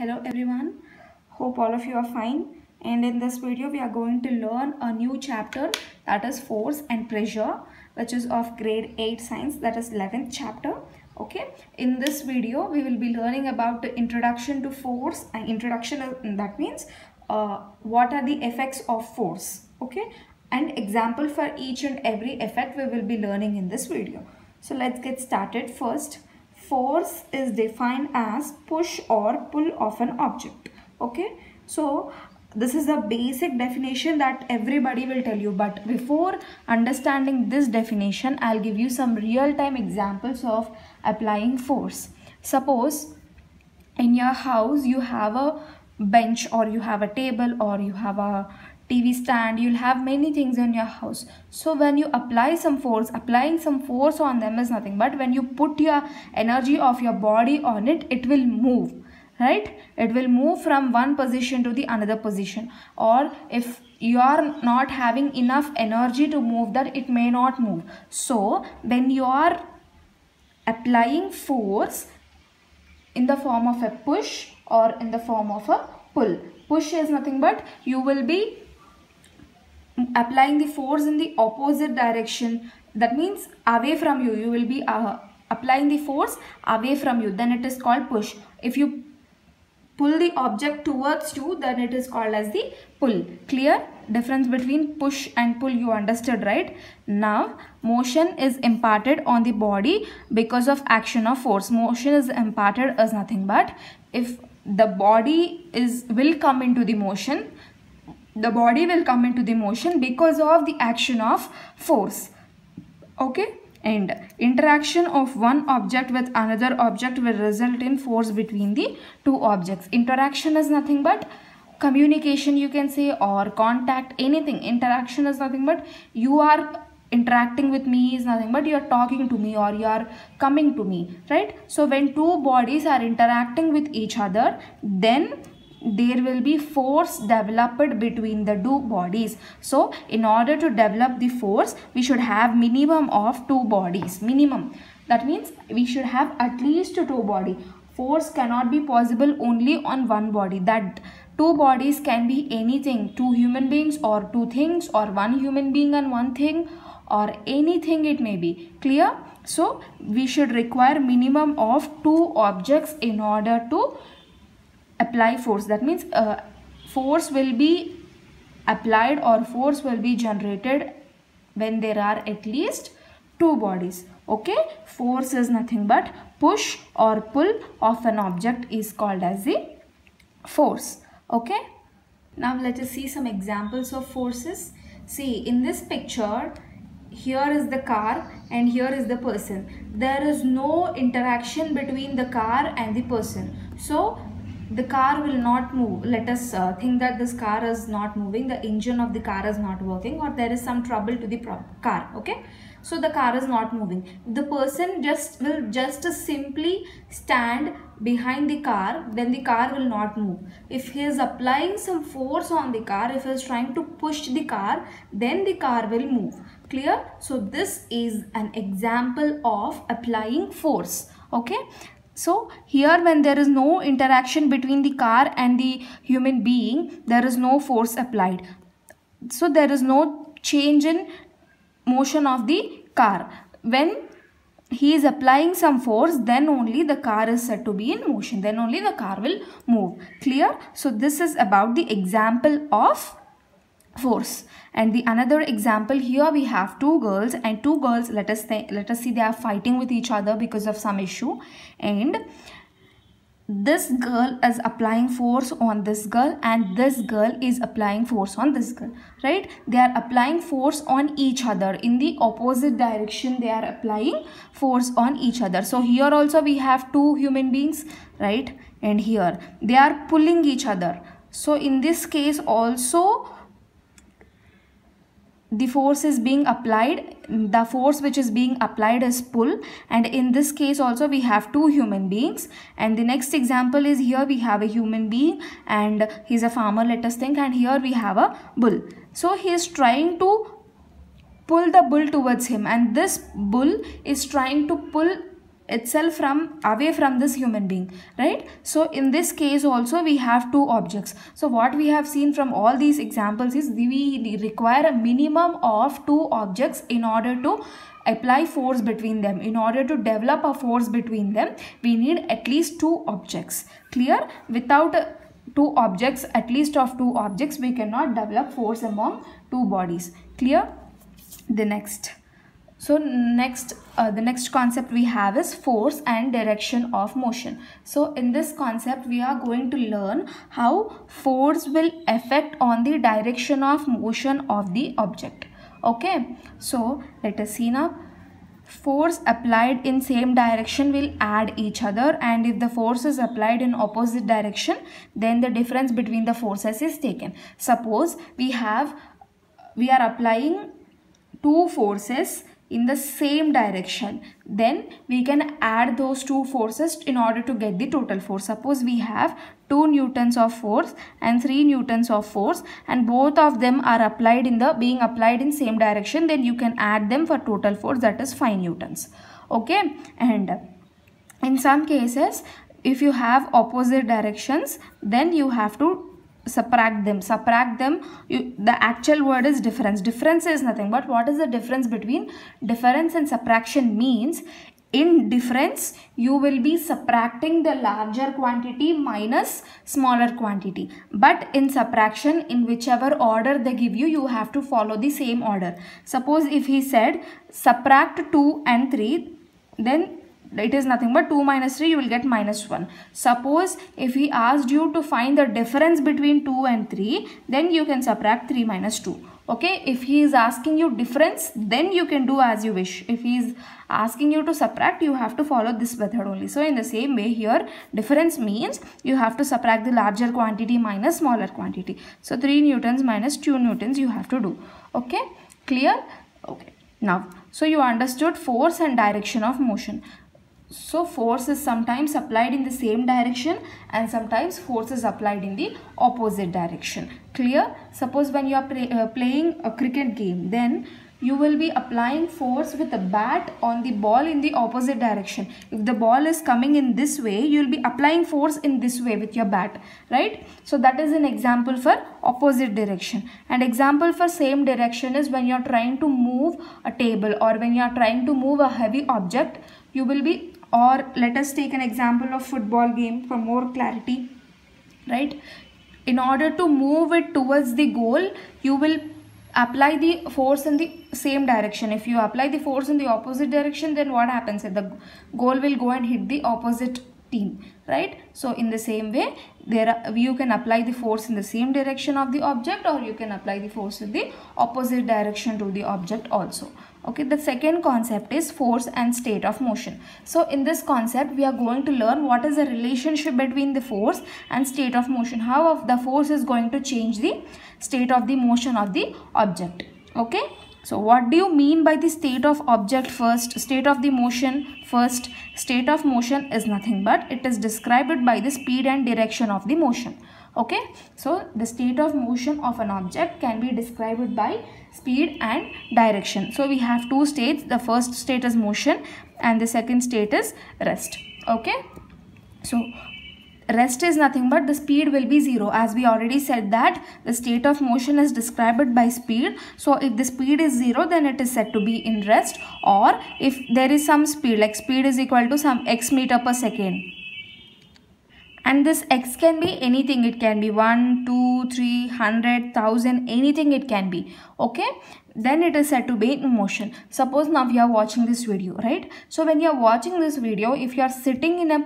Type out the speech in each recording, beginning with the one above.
Hello everyone, hope all of you are fine. And in this video we are going to learn a new chapter that is force and pressure which is of grade 8 science that is 11th chapter. Okay? In this video we will be learning about the introduction to force and introduction uh, that means uh, what are the effects of force. Okay? And example for each and every effect we will be learning in this video. So let's get started first force is defined as push or pull of an object. Okay? So this is a basic definition that everybody will tell you. But before understanding this definition i'll give you some real-time examples of applying force. Suppose in your house you have a bench or you have a table or you have a TV stand, you'll have many things in your house. So when you apply some force, applying some force on them is nothing but when you put your energy of your body on it, it will move, right? It will move from one position to the another position. Or if you are not having enough energy to move that, it may not move. So when you are applying force in the form of a push or in the form of a pull. Push is nothing but you will be applying the force in the opposite direction. That means away from you you will be uh, applying the force away from you. Then it is called push. If you pull the object towards you then it is called as the pull. Clear? Difference between push and pull you understood right? Now motion is imparted on the body because of action of force. Motion is imparted as nothing but if the body is will come into the motion the body will come into the motion because of the action of force. Okay? And interaction of one object with another object will result in force between the two objects. Interaction is nothing but communication you can say or contact anything. Interaction is nothing but you are interacting with me is nothing but you are talking to me or you are coming to me right? So when two bodies are interacting with each other then there will be force developed between the two bodies. So in order to develop the force we should have minimum of two bodies. Minimum. That means we should have at least two body. Force cannot be possible only on one body. That two bodies can be anything. Two human beings or two things or one human being and one thing or anything it may be. Clear? So we should require minimum of two objects in order to apply force. That means uh, force will be applied or force will be generated when there are at least two bodies. Okay? Force is nothing but push or pull of an object is called as the force. Okay? Now let us see some examples of forces. See in this picture here is the car and here is the person. There is no interaction between the car and the person. So the car will not move. Let us uh, think that this car is not moving. The engine of the car is not working or there is some trouble to the car okay? So the car is not moving. The person just will just simply stand behind the car then the car will not move. If he is applying some force on the car if he is trying to push the car then the car will move. Clear? So this is an example of applying force okay so here when there is no interaction between the car and the human being, there is no force applied. So there is no change in motion of the car. When he is applying some force, then only the car is said to be in motion. Then only the car will move. Clear? So this is about the example of force and the another example here we have two girls and two girls let us let us see they are fighting with each other because of some issue. And this girl is applying force on this girl and this girl is applying force on this girl right? They are applying force on each other. In the opposite direction they are applying force on each other. So here also we have two human beings right? And here they are pulling each other. So in this case also the force is being applied the force which is being applied is pull. And in this case also we have two human beings. And the next example is here we have a human being and he's a farmer let us think. And here we have a bull. So he is trying to pull the bull towards him. And this bull is trying to pull itself from away from this human being right? So in this case also we have two objects. So what we have seen from all these examples is we require a minimum of two objects in order to apply force between them. In order to develop a force between them we need at least two objects. Clear? Without two objects at least of two objects we cannot develop force among two bodies. Clear? The next so next uh, the next concept we have is force and direction of motion. So in this concept we are going to learn how force will affect on the direction of motion of the object. Okay? So let us see now. Force applied in same direction will add each other and if the force is applied in opposite direction then the difference between the forces is taken. Suppose we have we are applying two forces in the same direction then we can add those two forces in order to get the total force. Suppose we have 2 newtons of force and 3 newtons of force and both of them are applied in the being applied in same direction then you can add them for total force that is 5 newtons. Okay? And in some cases if you have opposite directions then you have to subtract them. Subtract them you, the actual word is difference. Difference is nothing but what is the difference between difference and subtraction means in difference you will be subtracting the larger quantity minus smaller quantity. But in subtraction in whichever order they give you you have to follow the same order. Suppose if he said subtract 2 and 3 then it is nothing but 2 minus 3 you will get minus 1 suppose if he asked you to find the difference between 2 and 3 then you can subtract 3 minus 2 okay? If he is asking you difference then you can do as you wish. If he is asking you to subtract you have to follow this method only. So in the same way here difference means you have to subtract the larger quantity minus smaller quantity. So 3 newtons minus 2 newtons you have to do. Okay? Clear? Okay. Now so you understood force and direction of motion so force is sometimes applied in the same direction and sometimes force is applied in the opposite direction. Clear? Suppose when you are uh, playing a cricket game then you will be applying force with a bat on the ball in the opposite direction. If the ball is coming in this way, you will be applying force in this way with your bat, right? So that is an example for opposite direction. And example for same direction is when you are trying to move a table or when you are trying to move a heavy object, you will be or let us take an example of football game for more clarity right? In order to move it towards the goal you will apply the force in the same direction. If you apply the force in the opposite direction then what happens? The goal will go and hit the opposite team right? So in the same way there are, you can apply the force in the same direction of the object or you can apply the force in the opposite direction to the object also okay the second concept is force and state of motion. So in this concept we are going to learn what is the relationship between the force and state of motion. How of the force is going to change the state of the motion of the object. Okay? So what do you mean by the state of object first? State of the motion first. State of motion is nothing but it is described by the speed and direction of the motion okay? So the state of motion of an object can be described by speed and direction. So we have two states. The first state is motion and the second state is rest. Okay? So rest is nothing but the speed will be zero. As we already said that the state of motion is described by speed. So if the speed is zero then it is said to be in rest. Or if there is some speed like speed is equal to some x meter per second and this x can be anything. It can be 1 2 3 100 1000 anything it can be. Okay? Then it is said to be in motion. Suppose now you are watching this video right? So when you are watching this video if you are sitting in a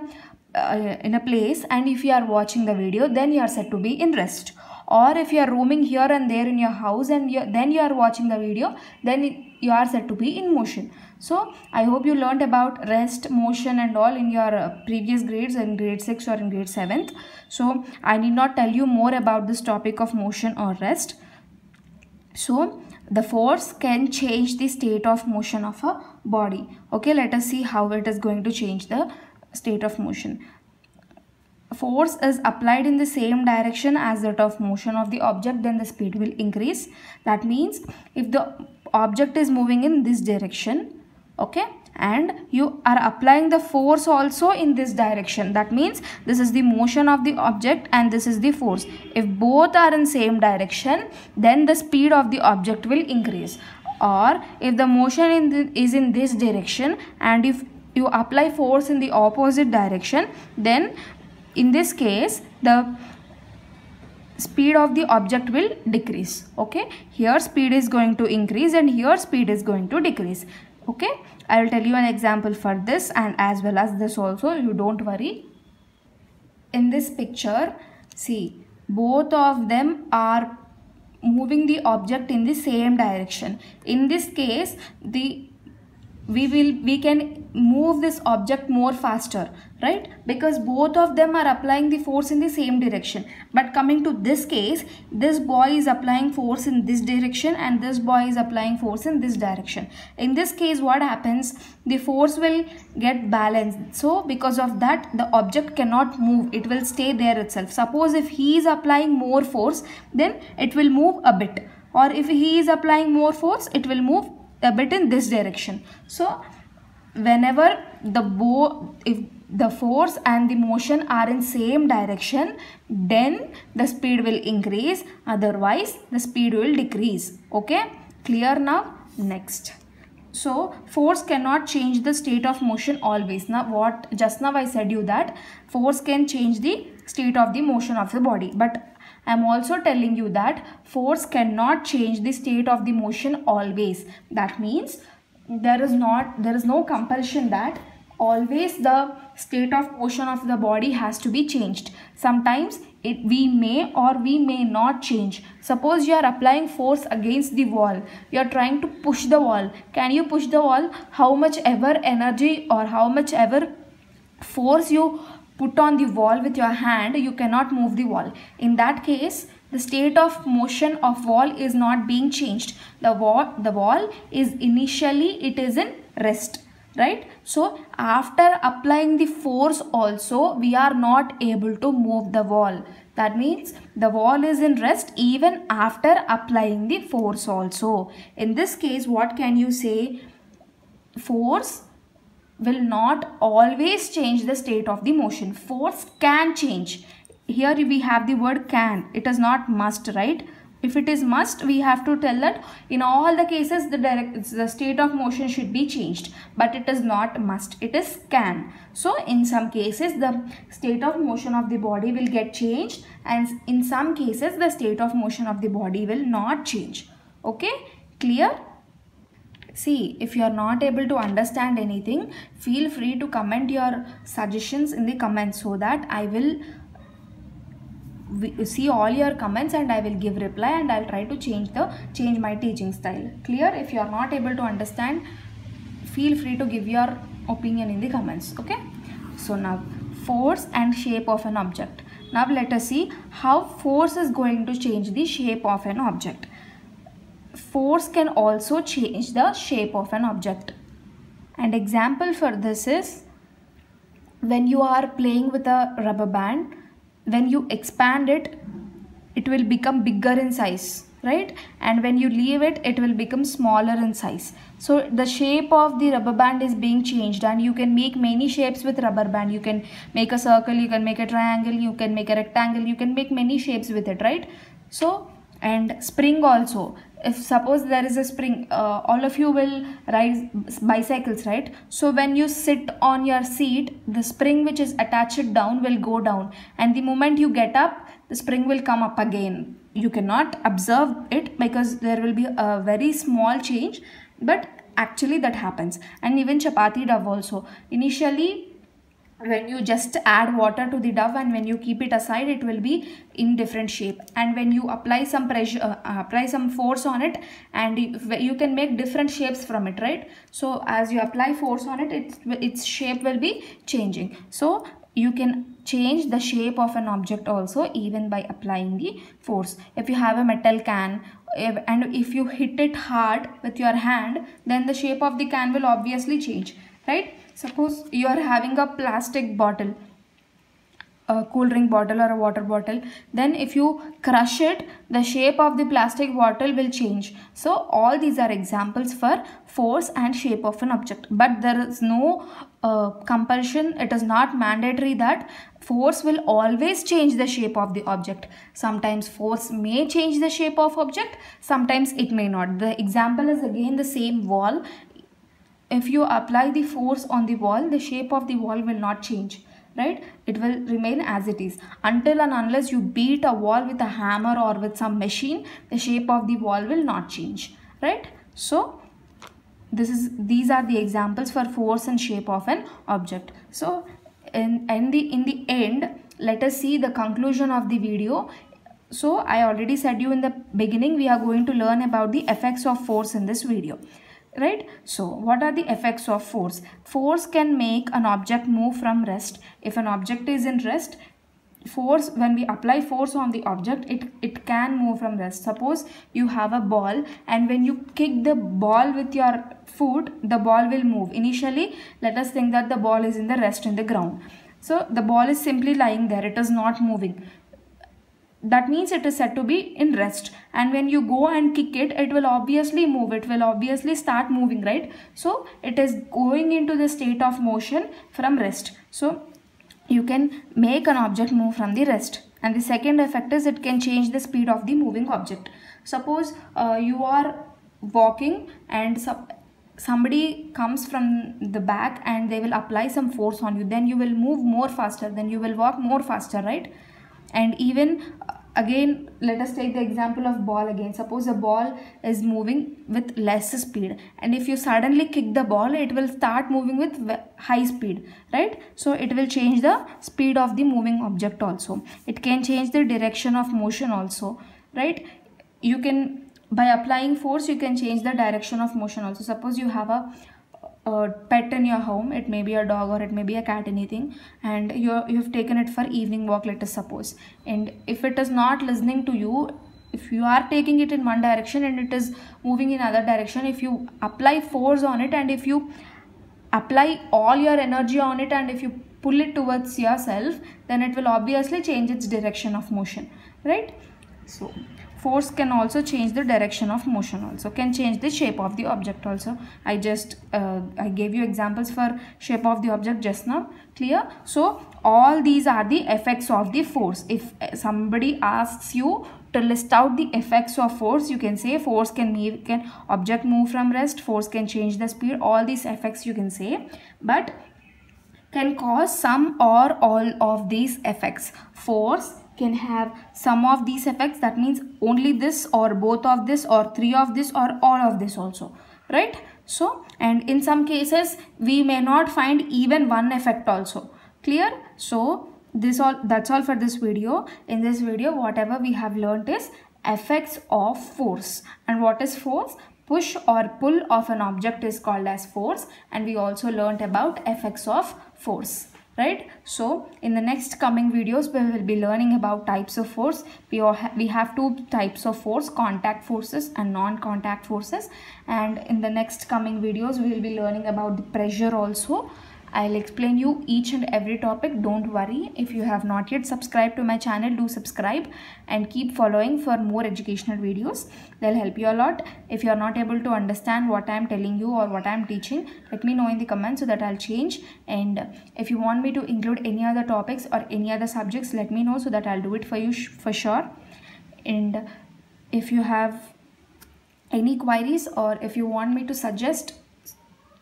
uh, in a place and if you are watching the video then you are said to be in rest. Or if you are roaming here and there in your house and you, then you are watching the video then you are said to be in motion. So i hope you learned about rest motion and all in your uh, previous grades in grade 6 or in grade 7th so i need not tell you more about this topic of motion or rest. So the force can change the state of motion of a body. Okay let us see how it is going to change the state of motion force is applied in the same direction as that of motion of the object then the speed will increase. That means if the object is moving in this direction okay and you are applying the force also in this direction that means this is the motion of the object and this is the force. If both are in same direction then the speed of the object will increase. Or if the motion in the, is in this direction and if you apply force in the opposite direction then in this case the speed of the object will decrease. Okay? Here speed is going to increase and here speed is going to decrease. Okay? I will tell you an example for this and as well as this also. You don't worry. In this picture see both of them are moving the object in the same direction. In this case the we will we can move this object more faster right? Because both of them are applying the force in the same direction. But coming to this case this boy is applying force in this direction and this boy is applying force in this direction. In this case what happens? The force will get balanced. So because of that the object cannot move. It will stay there itself. Suppose if he is applying more force then it will move a bit. Or if he is applying more force it will move a bit in this direction. So whenever the bow if the force and the motion are in same direction then the speed will increase otherwise the speed will decrease. Okay? Clear now? Next. So force cannot change the state of motion always. Now what just now i said you that force can change the state of the motion of the body. But I am also telling you that force cannot change the state of the motion always. That means there is not there is no compulsion that always the state of motion of the body has to be changed. Sometimes it we may or we may not change. Suppose you are applying force against the wall. You are trying to push the wall. Can you push the wall? How much ever energy or how much ever force you put on the wall with your hand you cannot move the wall in that case the state of motion of wall is not being changed the wall the wall is initially it is in rest right so after applying the force also we are not able to move the wall that means the wall is in rest even after applying the force also in this case what can you say force will not always change the state of the motion. Force can change. Here we have the word can. It is not must, right? If it is must, we have to tell that in all the cases the direct the state of motion should be changed. But it is not must. It is can. So in some cases the state of motion of the body will get changed and in some cases the state of motion of the body will not change. Okay? Clear? See, if you are not able to understand anything, feel free to comment your suggestions in the comments so that I will see all your comments and I will give reply and I'll try to change the change my teaching style. Clear? If you are not able to understand, feel free to give your opinion in the comments. Okay? So now force and shape of an object. Now let us see how force is going to change the shape of an object force can also change the shape of an object. An example for this is when you are playing with a rubber band, when you expand it, it will become bigger in size, right? And when you leave it, it will become smaller in size. So the shape of the rubber band is being changed and you can make many shapes with rubber band. You can make a circle, you can make a triangle, you can make a rectangle, you can make many shapes with it, right? So and spring also. If suppose there is a spring uh, all of you will ride bicycles right? So when you sit on your seat the spring which is attached down will go down. And the moment you get up the spring will come up again. You cannot observe it because there will be a very small change but actually that happens. And even chapati dough also. Initially when you just add water to the dough and when you keep it aside it will be in different shape. And when you apply some pressure uh, apply some force on it and you can make different shapes from it right? So as you apply force on it its its shape will be changing. So you can change the shape of an object also even by applying the force. If you have a metal can if, and if you hit it hard with your hand then the shape of the can will obviously change right suppose you are having a plastic bottle a cool drink bottle or a water bottle then if you crush it the shape of the plastic bottle will change. So all these are examples for force and shape of an object. But there is no uh, compulsion it is not mandatory that force will always change the shape of the object. Sometimes force may change the shape of object sometimes it may not. The example is again the same wall if you apply the force on the wall the shape of the wall will not change right? It will remain as it is. Until and unless you beat a wall with a hammer or with some machine the shape of the wall will not change right? So this is these are the examples for force and shape of an object. So in, in the in the end let us see the conclusion of the video. So i already said you in the beginning we are going to learn about the effects of force in this video right? So what are the effects of force? Force can make an object move from rest. If an object is in rest force when we apply force on the object it it can move from rest. Suppose you have a ball and when you kick the ball with your foot the ball will move. Initially let us think that the ball is in the rest in the ground. So the ball is simply lying there. It is not moving that means it is said to be in rest. And when you go and kick it it will obviously move. It will obviously start moving right? So it is going into the state of motion from rest. So you can make an object move from the rest. And the second effect is it can change the speed of the moving object. Suppose uh, you are walking and somebody comes from the back and they will apply some force on you. Then you will move more faster. Then you will walk more faster right? And even again let us take the example of ball again. Suppose a ball is moving with less speed and if you suddenly kick the ball it will start moving with high speed right? So it will change the speed of the moving object also. It can change the direction of motion also right? You can by applying force you can change the direction of motion also. Suppose you have a pet in your home. It may be a dog or it may be a cat anything. And you you've taken it for evening walk let us suppose. And if it is not listening to you if you are taking it in one direction and it is moving in other direction if you apply force on it and if you apply all your energy on it and if you pull it towards yourself then it will obviously change its direction of motion. Right? So force can also change the direction of motion also can change the shape of the object also. I just uh, i gave you examples for shape of the object just now clear? So all these are the effects of the force. If somebody asks you to list out the effects of force you can say force can make an object move from rest force can change the speed all these effects you can say but can cause some or all of these effects. Force can have some of these effects. That means only this or both of this or three of this or all of this also right? So and in some cases we may not find even one effect also. Clear? So this all that's all for this video. In this video whatever we have learned is effects of force. And what is force? Push or pull of an object is called as force. And we also learned about effects of force right? So in the next coming videos we will be learning about types of force. We, ha we have two types of force contact forces and non-contact forces. And in the next coming videos we will be learning about the pressure also I'll explain you each and every topic. Don't worry. If you have not yet subscribed to my channel, do subscribe and keep following for more educational videos. They'll help you a lot. If you're not able to understand what I'm telling you or what I'm teaching, let me know in the comments so that I'll change. And if you want me to include any other topics or any other subjects, let me know so that I'll do it for you for sure. And if you have any queries or if you want me to suggest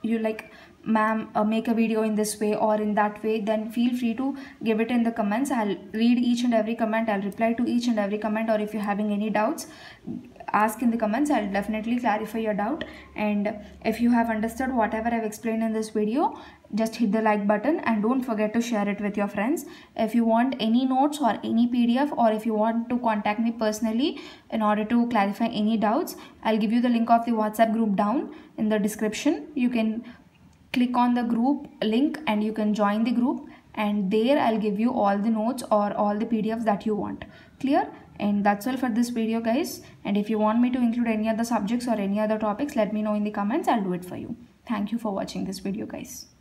you like ma'am uh, make a video in this way or in that way then feel free to give it in the comments. I'll read each and every comment. I'll reply to each and every comment or if you're having any doubts ask in the comments. I'll definitely clarify your doubt. And if you have understood whatever i've explained in this video just hit the like button and don't forget to share it with your friends. If you want any notes or any pdf or if you want to contact me personally in order to clarify any doubts i'll give you the link of the whatsapp group down in the description. You can click on the group link and you can join the group and there I'll give you all the notes or all the PDFs that you want. Clear? And that's all for this video guys. And if you want me to include any other subjects or any other topics, let me know in the comments. I'll do it for you. Thank you for watching this video guys.